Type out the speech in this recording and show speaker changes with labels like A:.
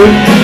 A: Yeah.